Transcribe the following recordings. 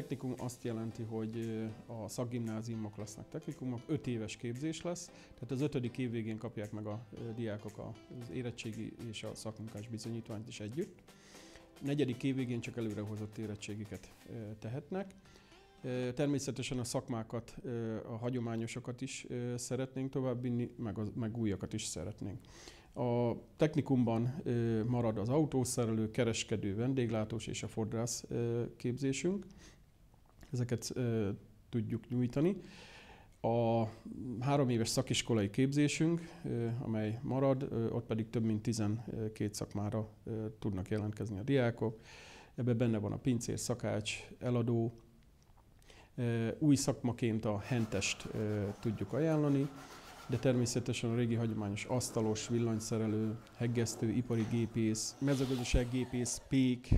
a technikum azt jelenti, hogy a szakgimnáziumok lesznek technikumok, 5 éves képzés lesz, tehát az ötödik év végén kapják meg a diákok az érettségi és a szakmunkás bizonyítványt is együtt. Negyedik év végén csak előrehozott érettségiket tehetnek. Természetesen a szakmákat, a hagyományosokat is szeretnénk továbbvinni, meg, az, meg újakat is szeretnénk. A technikumban marad az autószerelő, kereskedő, vendéglátós és a fodrász képzésünk. Ezeket tudjuk nyújtani. A három éves szakiskolai képzésünk, amely marad, ott pedig több mint 12 szakmára tudnak jelentkezni a diákok. Ebben benne van a pincér, szakács, eladó, új szakmaként a hentest tudjuk ajánlani, de természetesen a régi hagyományos asztalos, villanyszerelő, heggesztő, ipari gépész, mezőgazdasággépész, pék,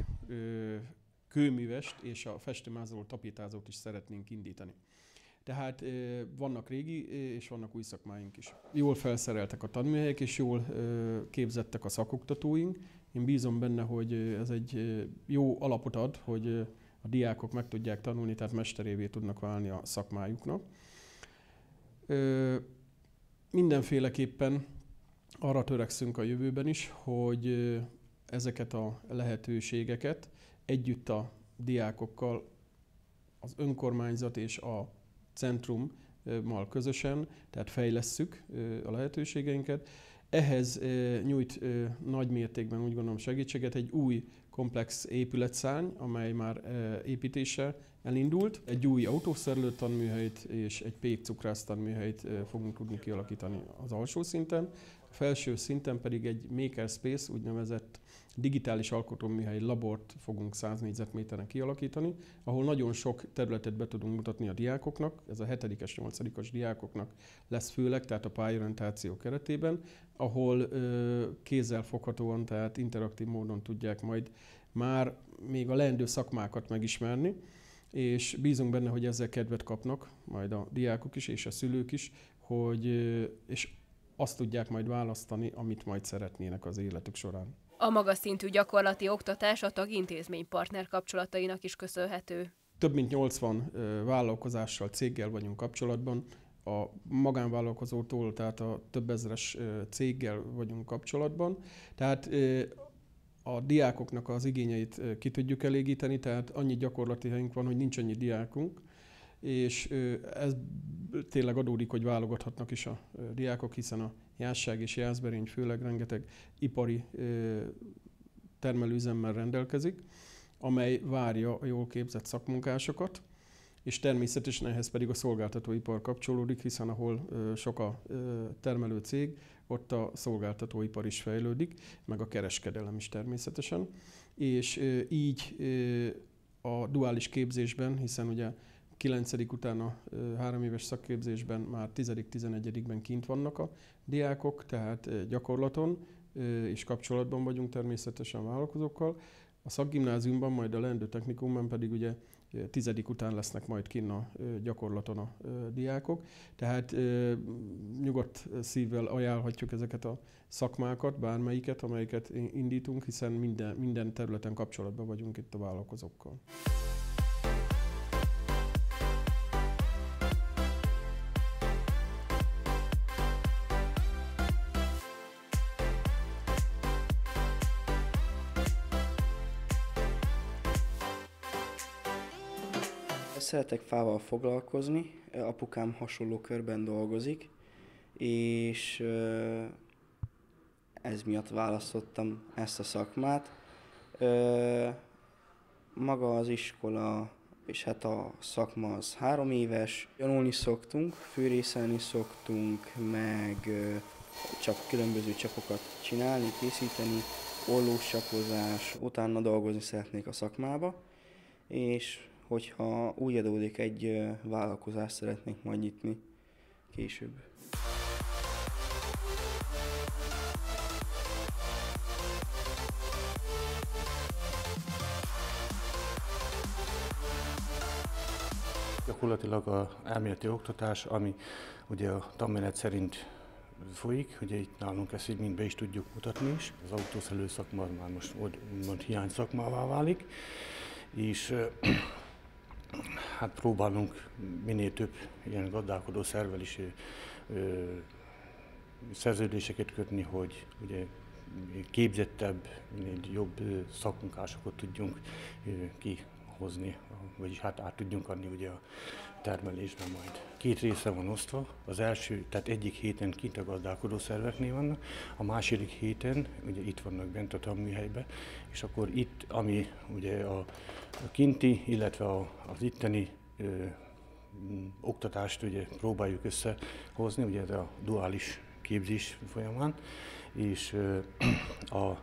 kőművest és a festőmázoló tapétázót is szeretnénk indítani. Tehát vannak régi és vannak új szakmáink is. Jól felszereltek a tanműhelyek, és jól képzettek a szakoktatóink. Én bízom benne, hogy ez egy jó alapot ad, hogy a diákok meg tudják tanulni, tehát mesterévé tudnak válni a szakmájuknak. Mindenféleképpen arra törekszünk a jövőben is, hogy ezeket a lehetőségeket együtt a diákokkal az önkormányzat és a centrummal közösen, tehát fejlesszük a lehetőségeinket. Ehhez nyújt nagy mértékben úgy gondolom segítséget egy új komplex épületszárny, amely már építése elindult. Egy új autószerelő tanműhelyt és egy pékcukrász tanműhelyt fogunk tudni kialakítani az alsó szinten. A felső szinten pedig egy makerspace, úgynevezett digitális alkotóműhely labort fogunk 100 négyzetméteren kialakítani, ahol nagyon sok területet be tudunk mutatni a diákoknak, ez a 7-es, 8-as diákoknak lesz főleg, tehát a pályorientáció keretében, ahol ö, tehát interaktív módon tudják majd már még a leendő szakmákat megismerni, és bízunk benne, hogy ezzel kedvet kapnak, majd a diákok is és a szülők is, hogy, és azt tudják majd választani, amit majd szeretnének az életük során. A magas szintű gyakorlati oktatás a tagintézmény partner kapcsolatainak is köszönhető. Több mint 80 vállalkozással, céggel vagyunk kapcsolatban, a magánvállalkozótól, tehát a több ezeres céggel vagyunk kapcsolatban. Tehát a diákoknak az igényeit ki tudjuk elégíteni, tehát annyi gyakorlati helyünk van, hogy nincs annyi diákunk, és ez tényleg adódik, hogy válogathatnak is a diákok, hiszen a Jásság és Jászberény főleg rengeteg ipari termelőüzemmel rendelkezik, amely várja a jól képzett szakmunkásokat, és természetesen ehhez pedig a szolgáltatóipar kapcsolódik, hiszen ahol sok a termelő cég, ott a szolgáltatóipar is fejlődik, meg a kereskedelem is természetesen. És így a duális képzésben, hiszen ugye 9. után a három éves szakképzésben már 10.-11-ben kint vannak a diákok, tehát gyakorlaton és kapcsolatban vagyunk természetesen vállalkozókkal. A szakgimnáziumban, majd a leendő technikumban pedig ugye tizedik után lesznek majd kinn a gyakorlaton a diákok. Tehát nyugodt szívvel ajánlhatjuk ezeket a szakmákat, bármelyiket, amelyiket indítunk, hiszen minden, minden területen kapcsolatban vagyunk itt a vállalkozókkal. Szeretek fával foglalkozni, apukám hasonló körben dolgozik, és ez miatt választottam ezt a szakmát. Maga az iskola és hát a szakma az három éves. Gyanulni szoktunk, fűrészelni szoktunk, meg csak különböző csapokat csinálni, készíteni, ollós utána dolgozni szeretnék a szakmába, és hogyha úgy adódik egy vállalkozást szeretnénk majd nyitni később. Gyakorlatilag a elméleti oktatás, ami ugye a tanmenet szerint folyik, ugye itt nálunk ezt így mind be is tudjuk mutatni is. Az autószelő szakma már most mond hiány szakmává válik, és hát próbálunk minél több ilyen gazdálkodó szervel is ö, szerződéseket kötni, hogy ugye képzettebb, minél jobb szakmunkásokat tudjunk kihozni, vagyis hát át tudjunk adni ugye a termelésben majd. Két része van osztva. Az első, tehát egyik héten kint a gazdálkodó szerveknél vannak, a második héten ugye itt vannak bent a tanműhelyben, és akkor itt, ami ugye a, a kinti, illetve a, az itteni ö, oktatást ugye próbáljuk összehozni, ugye ez a duális képzés folyamán, és ö, a,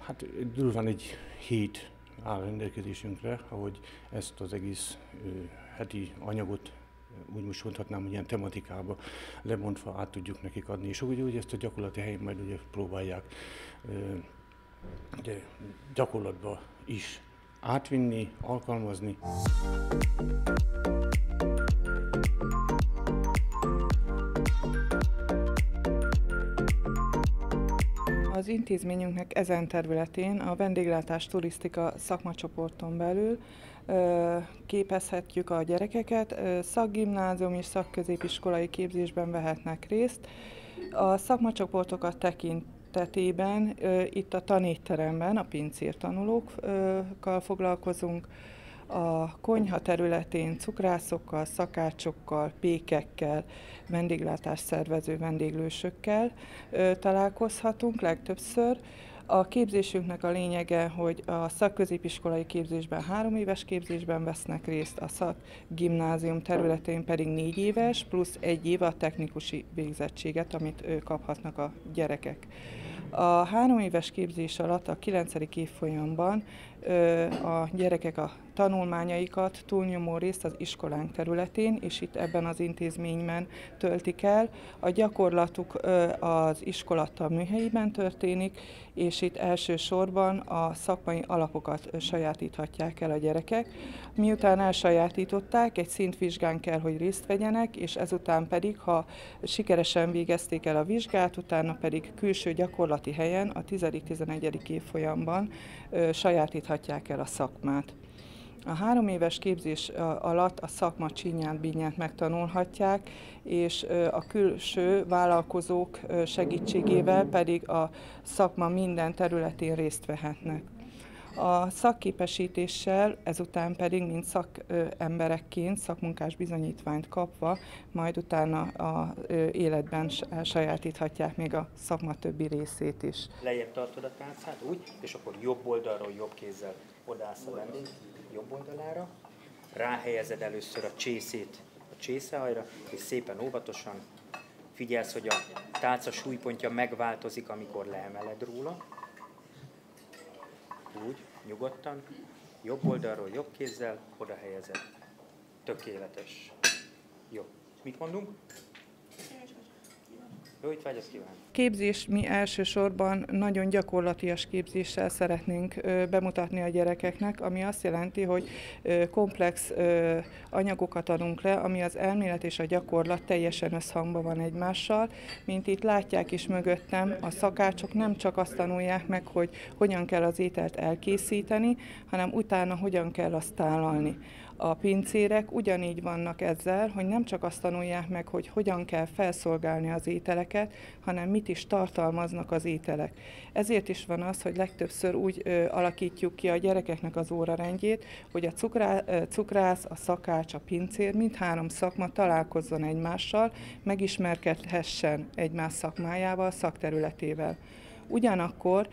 hát durván egy hét áll rendelkezésünkre, ahogy ezt az egész heti anyagot úgy most mondhatnám, hogy ilyen tematikába lemondva át tudjuk nekik adni, és úgy, úgy ezt a gyakorlati helyen majd ugye próbálják ugye, gyakorlatba is átvinni, alkalmazni. Az intézményünknek ezen területén a vendéglátás turisztika szakmacsoporton belül képezhetjük a gyerekeket, szakgimnázium és szakközépiskolai képzésben vehetnek részt. A szakmacsoportokat tekintetében itt a tanétteremben a pincér tanulókkal foglalkozunk, a konyha területén cukrászokkal, szakácsokkal, pékekkel, vendéglátás szervező vendéglősökkel találkozhatunk legtöbbször. A képzésünknek a lényege, hogy a szakközépiskolai képzésben három éves képzésben vesznek részt, a szakgimnázium területén pedig négy éves, plusz egy év a technikusi végzettséget, amit kaphatnak a gyerekek. A három éves képzés alatt a kilencedik évfolyamban a gyerekek a tanulmányaikat túlnyomó részt az iskolánk területén, és itt ebben az intézményben töltik el. A gyakorlatuk az iskolata műhelyében történik, és itt elsősorban a szakmai alapokat sajátíthatják el a gyerekek. Miután elsajátították, egy szintvizsgán kell, hogy részt vegyenek, és ezután pedig, ha sikeresen végezték el a vizsgát, utána pedig külső gyakorlati helyen a 10.-11. évfolyamban sajátíthatják el a szakmát. A három éves képzés alatt a szakma csinyát, binyát megtanulhatják, és a külső vállalkozók segítségével pedig a szakma minden területén részt vehetnek. A szakképesítéssel ezután pedig, mint szakemberekként, szakmunkás bizonyítványt kapva, majd utána a életben sajátíthatják még a szakma többi részét is. Lejjebb tartod a tálcát úgy, és akkor jobb oldalról jobb kézzel odállsz a vendég jobb oldalára, ráhelyezed először a csészét a csészehajra, és szépen óvatosan figyelsz, hogy a tálca súlypontja megváltozik, amikor leemeled róla, úgy, nyugodtan, jobb oldalról jobb kézzel, oda helyezed. Tökéletes. Jó. Mit mondunk? Jó étvágyat kívánok! Képzés mi elsősorban nagyon gyakorlatias képzéssel szeretnénk bemutatni a gyerekeknek, ami azt jelenti, hogy komplex anyagokat adunk le, ami az elmélet és a gyakorlat teljesen összhangban van egymással. Mint itt látják is mögöttem, a szakácsok nem csak azt tanulják meg, hogy hogyan kell az ételt elkészíteni, hanem utána hogyan kell azt tálalni. A pincérek ugyanígy vannak ezzel, hogy nem csak azt tanulják meg, hogy hogyan kell felszolgálni az ételeket, hanem mit is tartalmaznak az ételek. Ezért is van az, hogy legtöbbször úgy ö, alakítjuk ki a gyerekeknek az órarendjét, hogy a cukrá, ö, cukrász, a szakács, a pincér mindhárom szakma találkozzon egymással, megismerkedhessen egymás szakmájával, szakterületével. Ugyanakkor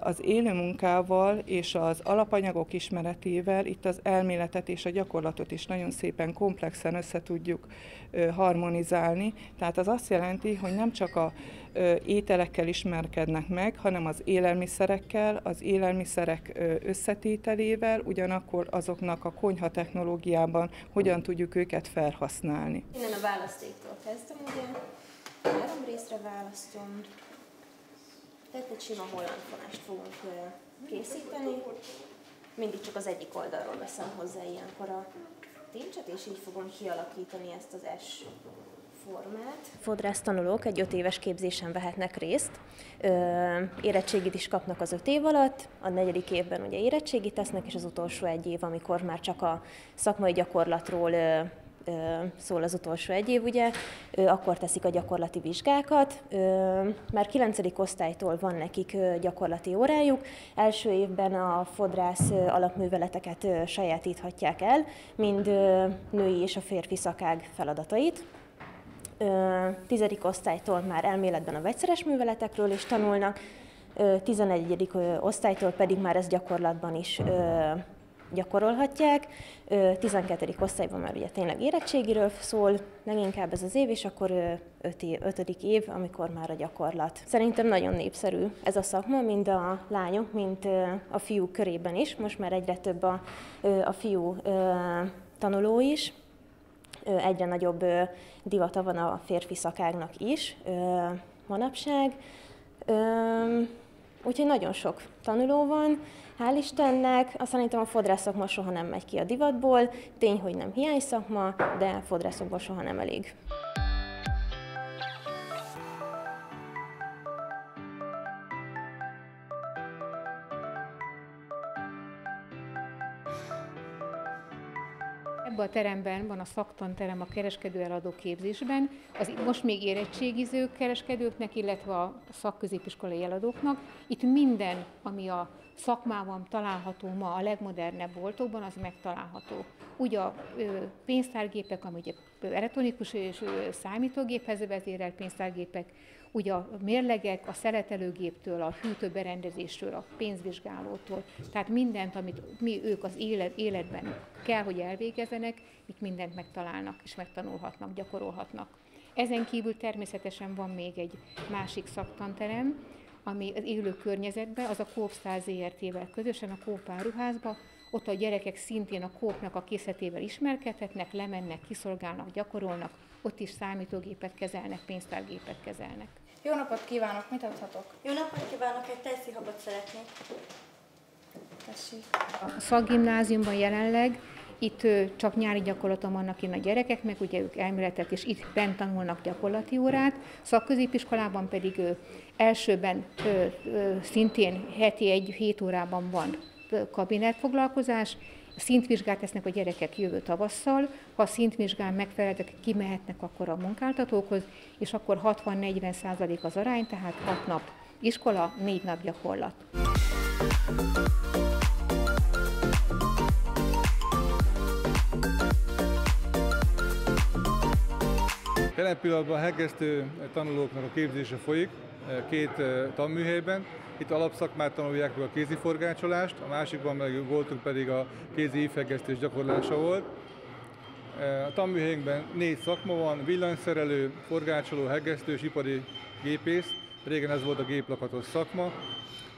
az élő munkával és az alapanyagok ismeretével itt az elméletet és a gyakorlatot is nagyon szépen komplexen össze tudjuk harmonizálni. Tehát az azt jelenti, hogy nem csak a ételekkel ismerkednek meg, hanem az élelmiszerekkel, az élelmiszerek összetételével, ugyanakkor azoknak a konyha technológiában hogyan tudjuk őket felhasználni. Innen a választéktól kezdem, ugye három részre választom, tehát egy sima holland fonást fogunk készíteni. Mindig csak az egyik oldalról veszem hozzá ilyenkor a tincset, és így fogom kialakítani ezt az S formát. Fodrász tanulók egy öt éves képzésen vehetnek részt. Érettségit is kapnak az öt év alatt, a negyedik évben ugye érettségit tesznek, és az utolsó egy év, amikor már csak a szakmai gyakorlatról szól az utolsó egy év, ugye, akkor teszik a gyakorlati vizsgákat. Már 9. osztálytól van nekik gyakorlati órájuk. Első évben a fodrász alapműveleteket sajátíthatják el, mind női és a férfi szakág feladatait. Tizedik osztálytól már elméletben a vegyszeres műveletekről is tanulnak, 11. osztálytól pedig már ez gyakorlatban is gyakorolhatják. 12. osztályban már ugye tényleg érettségiről szól, leginkább ez az év, és akkor 5. év, amikor már a gyakorlat. Szerintem nagyon népszerű ez a szakma, mind a lányok, mint a fiúk körében is. Most már egyre több a, a fiú tanuló is, egyre nagyobb divata van a férfi szakágnak is manapság. Úgyhogy nagyon sok tanuló van, hál' Istennek. Azt szerintem a fodrászokma soha nem megy ki a divatból. Tény, hogy nem hiány szakma, de fodrászokból soha nem elég. A teremben van a szaktanterem a kereskedő eladó képzésben, az most még érettségiző kereskedőknek, illetve a szakközépiskolai eladóknak. Itt minden, ami a szakmában található ma a legmodernebb boltokban, az megtalálható. Ugye a pénztárgépek, ami ugye elektronikus és számítógéphez vezérelt pénztárgépek, ugye a mérlegek a szeletelőgéptől, a hűtőberendezésről, a pénzvizsgálótól, tehát mindent, amit mi ők az élet, életben kell, hogy elvégezzenek, itt mindent megtalálnak és megtanulhatnak, gyakorolhatnak. Ezen kívül természetesen van még egy másik szaktanterem, ami az élő környezetben, az a Kópszál ZRT-vel közösen a Kópáruházba, ott a gyerekek szintén a kópnak a készletével ismerkedhetnek, lemennek, kiszolgálnak, gyakorolnak, ott is számítógépet kezelnek, pénztárgépet kezelnek. Jó napot kívánok, mit adhatok? Jó napot kívánok, egy tejszíhabot szeretnék. Tessék. A szakgimnáziumban jelenleg itt csak nyári gyakorlaton vannak én a gyerekek, meg ugye ők elméletet, és itt bent tanulnak gyakorlati órát. Szakközépiskolában pedig elsőben szintén heti egy hét órában van kabinetfoglalkozás, szintvizsgát tesznek a gyerekek jövő tavasszal, ha a szintvizsgán megfelelnek, kimehetnek akkor a munkáltatókhoz, és akkor 60-40 százalék az arány, tehát 6 nap iskola, 4 nap gyakorlat. Jelen pillanatban a hegesztő tanulóknak a képzése folyik két tanműhelyben. Itt alapszakmát tanulják meg a kéziforgácsolást, a másikban meg voltunk pedig a kézi ívhegesztés gyakorlása volt. A tanműhelyünkben négy szakma van, villanyszerelő, forgácsoló, hegesztős, ipari gépész, régen ez volt a géplakatos szakma.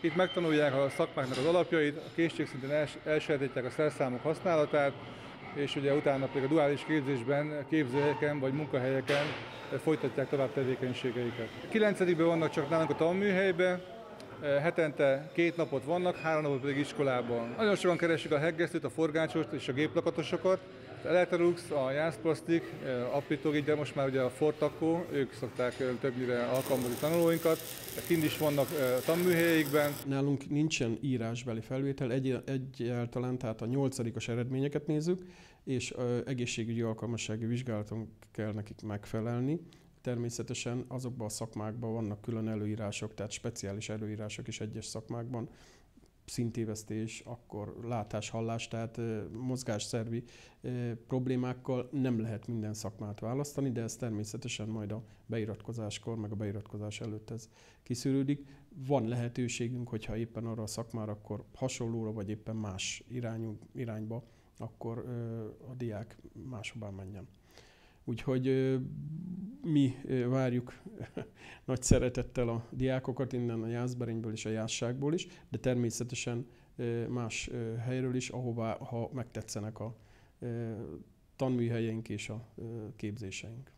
Itt megtanulják a szakmáknak az alapjait, a készségszinten els, elsajátítják a szerszámok használatát, és ugye utána pedig a duális képzésben, képzőhelyeken vagy munkahelyeken folytatják tovább tevékenységeiket. 9 vannak csak nálunk a tanműhelyben, hetente két napot vannak, három napot pedig iskolában. Nagyon sokan keresik a heggesztőt, a forgácsost és a géplakatosokat. Az Electrolux, a Jászplasztik, aprítógép, de most már ugye a Fortakó, ők szokták többnyire alkalmazni tanulóinkat. Kint is vannak tanműhelyeikben. Nálunk nincsen írásbeli felvétel, egy, egyáltalán, tehát a nyolcadikos eredményeket nézzük, és egészségügyi alkalmassági vizsgálaton kell nekik megfelelni. Természetesen azokban a szakmákban vannak külön előírások, tehát speciális előírások is egyes szakmákban, szintévesztés, akkor látás-hallás, tehát mozgásszervi problémákkal nem lehet minden szakmát választani, de ez természetesen majd a beiratkozáskor, meg a beiratkozás előtt ez kiszűrődik. Van lehetőségünk, hogyha éppen arra a szakmára, akkor hasonlóra, vagy éppen más irányú, irányba, akkor a diák máshová menjen. Úgyhogy mi várjuk nagy szeretettel a diákokat innen a Jászberényből és a Jászságból is, de természetesen más helyről is, ahová, ha megtetszenek a tanműhelyeink és a képzéseink.